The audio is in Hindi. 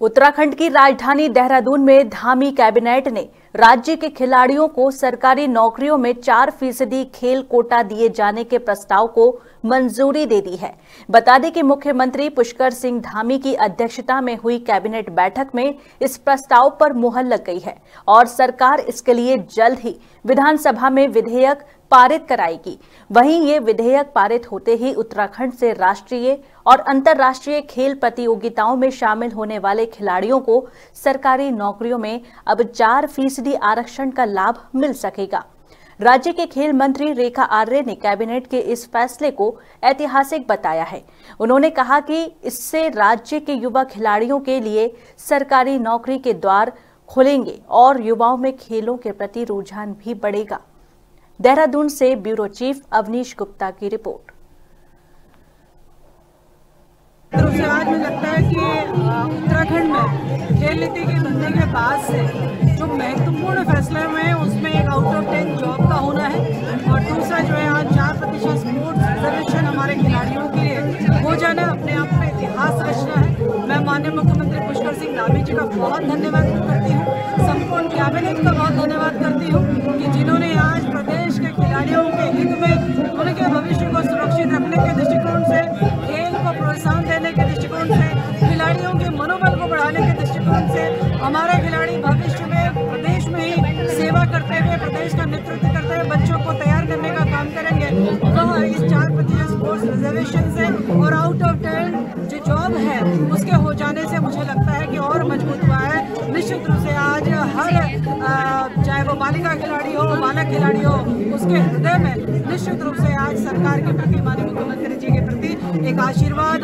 उत्तराखंड की राजधानी देहरादून में धामी कैबिनेट ने राज्य के खिलाड़ियों को सरकारी नौकरियों में चार फ़ीसदी खेल कोटा दिए जाने के प्रस्ताव को मंजूरी दे दी है। बता दें कि मुख्यमंत्री पुष्कर सिंह धामी की अध्यक्षता में हुई कैबिनेट बैठक में इस प्रस्ताव पर मुहर लग गई है और सरकार इसके लिए जल्द ही विधानसभा में विधेयक पारित कराएगी। वहीं ये विधेयक पारित होते ही उत्तराखंड से राष्ट्रीय और अंतर्राष्ट्रीय खेल प्रतियोगिताओं में शामिल होने वाले खिलाड़ियों को सरकारी नौकरियों में अब चार फ़ीसदी आरक्षण का लाभ मिल सकेगा। राज्य के खेल मंत्री रेखा आर्य ने कैबिनेट के इस फैसले को ऐतिहासिक बताया है। उन्होंने कहा कि इससे राज्य के युवा खिलाड़ियों के लिए सरकारी नौकरी के द्वार खुलेंगे और युवाओं में खेलों के प्रति रुझान भी बढ़ेगा। देहरादून से ब्यूरो चीफ अवनीश गुप्ता की रिपोर्ट। आज मुझे लगता है कि उत्तराखंड में खेल नीति के बनने के बाद से जो महत्वपूर्ण फैसले हुए हैं, उसमें एक आउट ऑफ़ टेन जॉब का होना है और दूसरा जो है, आज चार प्रतिशत स्पोर्ट्स रिजर्वेशन हमारे खिलाड़ियों के लिए हो जाना अपने आप में इतिहास रचना है। मैं माननीय मुख्यमंत्री पुष्कर सिंह धामी जी का बहुत धन्यवाद करती हूँ। कैबिनेट का बहुत धन्यवाद करती हूँ कि जिन्होंने आज प्रदेश के खिलाड़ियों के हित में उनके भविष्य को सुरक्षित रखने के दृष्टिकोण से, खेल को प्रोत्साहन देने के दृष्टिकोण से, खिलाड़ियों के मनोबल को बढ़ाने के दृष्टिकोण से, हमारे खिलाड़ी भविष्य में प्रदेश में ही सेवा करते हुए, प्रदेश का नेतृत्व करते हुए बच्चों को तैयार करने का काम करेंगे। वह इस चार प्रतिशत स्पोर्ट्स रिजर्वेशन से और आउट ऑफ़ टेन जो जॉब है, उसके हो जाने से मुझे लगता है कि और मज़बूत हुआ है। निश्चित रूप से हर चाहे वो बालिका खिलाड़ी हो बालक खिलाड़ी हो, उसके हृदय में निश्चित रूप से आज सरकार के प्रति, माननीय मुख्यमंत्री जी के प्रति एक आशीर्वाद